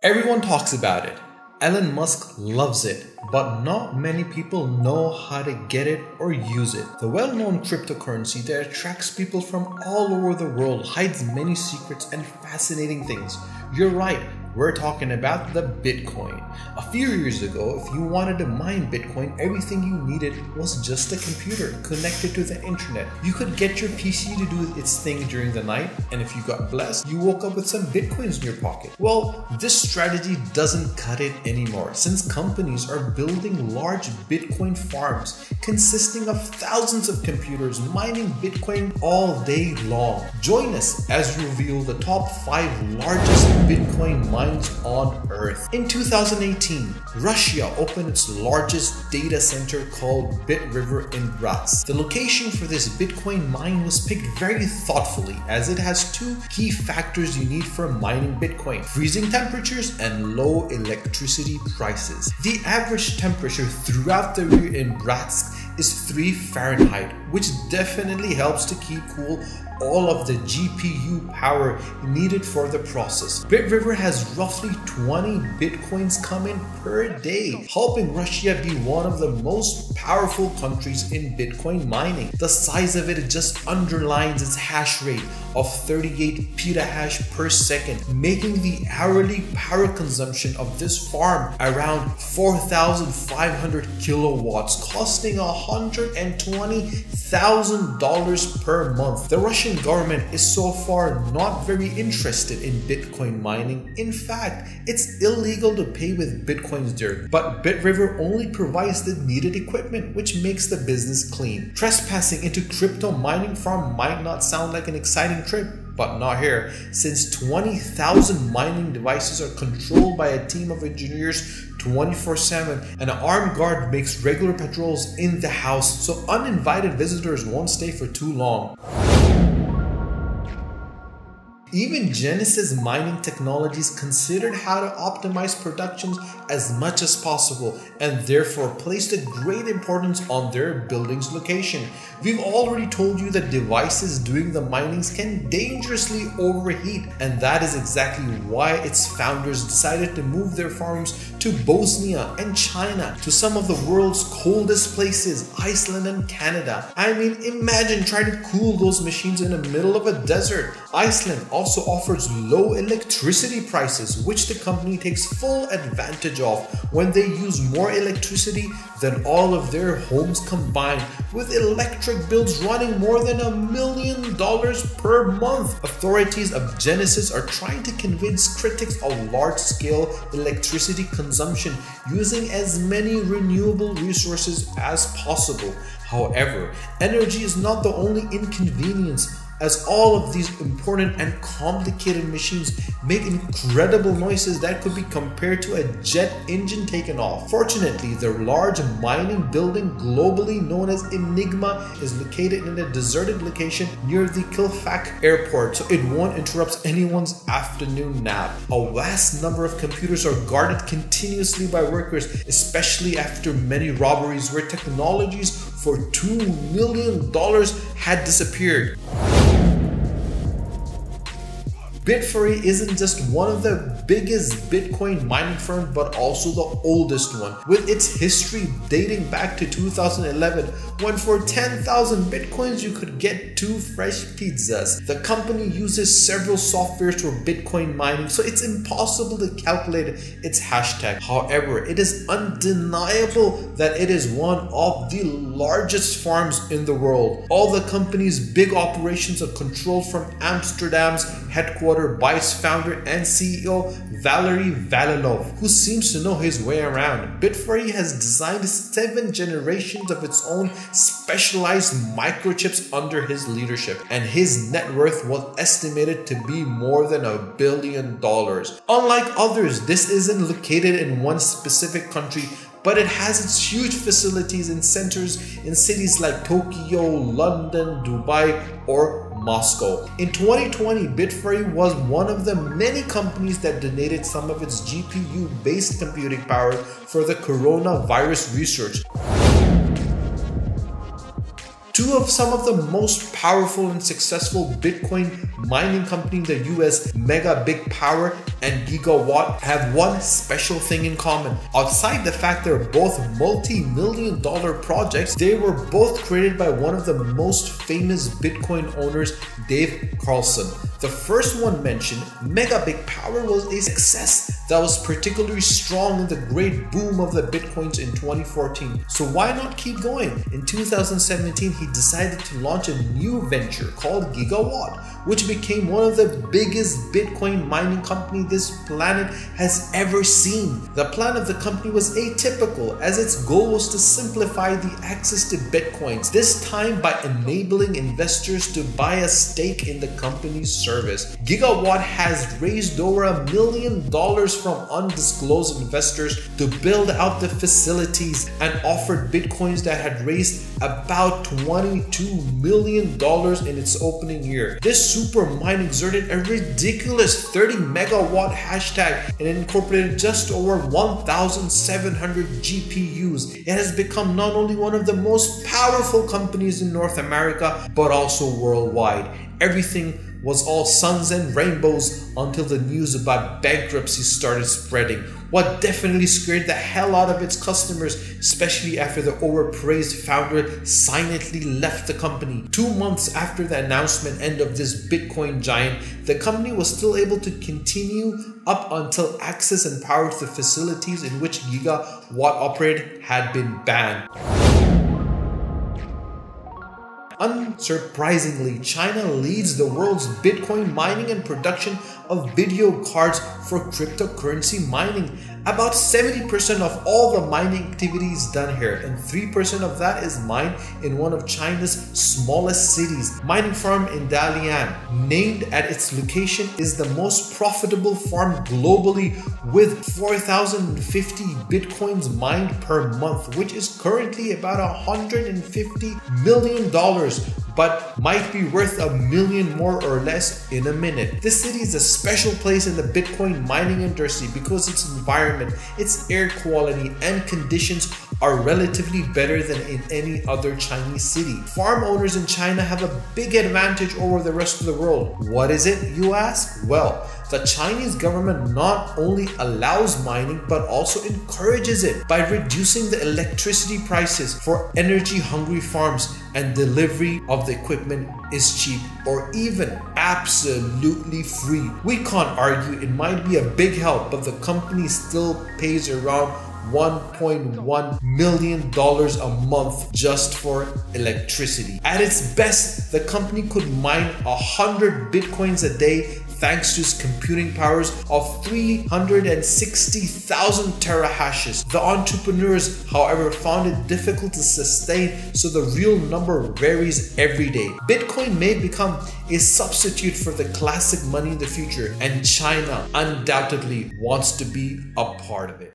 Everyone talks about it. Elon Musk loves it, but not many people know how to get it or use it. The well known cryptocurrency that attracts people from all over the world hides many secrets and fascinating things. You're right, we're talking about the Bitcoin. A few years ago, if you wanted to mine Bitcoin, everything you needed was just a computer connected to the internet. You could get your PC to do its thing during the night, and if you got blessed, you woke up with some Bitcoins in your pocket. Well, this strategy doesn't cut it anymore since companies are building large Bitcoin farms consisting of thousands of computers mining Bitcoin all day long. Join us as we reveal the top 5 largest Bitcoin on Earth. In 2018, Russia opened its largest data center called BitRiver in Bratsk. The location for this Bitcoin mine was picked very thoughtfully as it has two key factors you need for mining Bitcoin, freezing temperatures and low electricity prices. The average temperature throughout the year in Bratsk is 3 Fahrenheit, which definitely helps to keep cool all of the GPU power needed for the process. BitRiver has roughly 20 bitcoins coming per day, helping Russia be one of the most powerful countries in Bitcoin mining. The size of it just underlines its hash rate of 38 petahash per second, making the hourly power consumption of this farm around 4,500 kilowatts, costing $120,000 per month. The Russian government is so far not very interested in Bitcoin mining. In fact, it's illegal to pay with Bitcoins there, but BitRiver only provides the needed equipment, which makes the business clean. Trespassing into crypto mining farm might not sound like an exciting trip, but not here, since 20,000 mining devices are controlled by a team of engineers 24 7 and an armed guard makes regular patrols in the house so uninvited visitors won't stay for too long. Even Genesis Mining Technologies considered how to optimize productions as much as possible and therefore placed a great importance on their building's location. We've already told you that devices doing the minings can dangerously overheat and that is exactly why its founders decided to move their farms to Bosnia and China to some of the world's coldest places, Iceland and Canada. I mean imagine trying to cool those machines in the middle of a desert. Iceland also offers low electricity prices, which the company takes full advantage of when they use more electricity than all of their homes combined, with electric bills running more than a million dollars per month. Authorities of Genesis are trying to convince critics of large scale electricity consumption using as many renewable resources as possible. However, energy is not the only inconvenience as all of these important and complicated machines make incredible noises that could be compared to a jet engine taken off. Fortunately, the large mining building globally known as Enigma is located in a deserted location near the Keflavik airport, so it won't interrupt anyone's afternoon nap. A vast number of computers are guarded continuously by workers, especially after many robberies where technologies for $2 million had disappeared. Bitfury isn't just one of the biggest Bitcoin mining firms, but also the oldest one, with its history dating back to 2011, when for 10,000 Bitcoins you could get two fresh pizzas. The company uses several softwares for Bitcoin mining, so it's impossible to calculate its hashtag. However, it is undeniable that it is one of the largest farms in the world. All the company's big operations are controlled from Amsterdam's headquarters its founder and CEO Valery Vavilov, who seems to know his way around. Bitfury has designed seven generations of its own specialized microchips under his leadership, and his net worth was estimated to be more than a billion dollars. Unlike others, this isn't located in one specific country but it has its huge facilities and centers in cities like Tokyo, London, Dubai, or Moscow. In 2020, Bitfury was one of the many companies that donated some of its GPU-based computing power for the coronavirus research. Two of some of the most powerful and successful Bitcoin mining company in the US, Mega Big Power and Gigawatt have one special thing in common. Outside the fact they're both multi-million dollar projects, they were both created by one of the most famous Bitcoin owners, Dave Carlson. The first one mentioned, Mega Big Power was a success that was particularly strong in the great boom of the Bitcoins in 2014. So why not keep going? In 2017, he decided to launch a new venture called Gigawatt, which became one of the biggest Bitcoin mining company this planet has ever seen. The plan of the company was atypical as its goal was to simplify the access to Bitcoins, this time by enabling investors to buy a stake in the company's service. Gigawatt has raised over a million dollars from undisclosed investors to build out the facilities and offered Bitcoins that had raised about $22 million in its opening year. This super mine exerted a ridiculous 30 megawatt hashtag and incorporated just over 1,700 GPUs. It has become not only one of the most powerful companies in North America, but also worldwide. Everything was all suns and rainbows until the news about bankruptcy started spreading. What definitely scared the hell out of its customers, especially after the overpraised founder silently left the company. Two months after the announcement end of this Bitcoin giant, the company was still able to continue up until access and power to the facilities in which Gigawatt operated had been banned. Unsurprisingly, China leads the world's Bitcoin mining and production of video cards for cryptocurrency mining. About 70% of all the mining activity is done here, and 3% of that is mined in one of China's smallest cities. Mining farm in Dalian, named at its location, is the most profitable farm globally with 4,050 bitcoins mined per month, which is currently about 150 million dollars but might be worth a million more or less in a minute. This city is a special place in the Bitcoin mining industry because its environment, its air quality, and conditions are relatively better than in any other Chinese city. Farm owners in China have a big advantage over the rest of the world. What is it, you ask? Well, the Chinese government not only allows mining but also encourages it by reducing the electricity prices for energy hungry farms and delivery of the equipment is cheap or even absolutely free. We can't argue it might be a big help, but the company still pays around $1.1 million a month just for electricity. At its best, the company could mine 100 bitcoins a day thanks to its computing powers of 360,000 terahashes. The entrepreneurs, however, found it difficult to sustain, so the real number varies every day. Bitcoin may become a substitute for the classic money in the future, and China undoubtedly wants to be a part of it.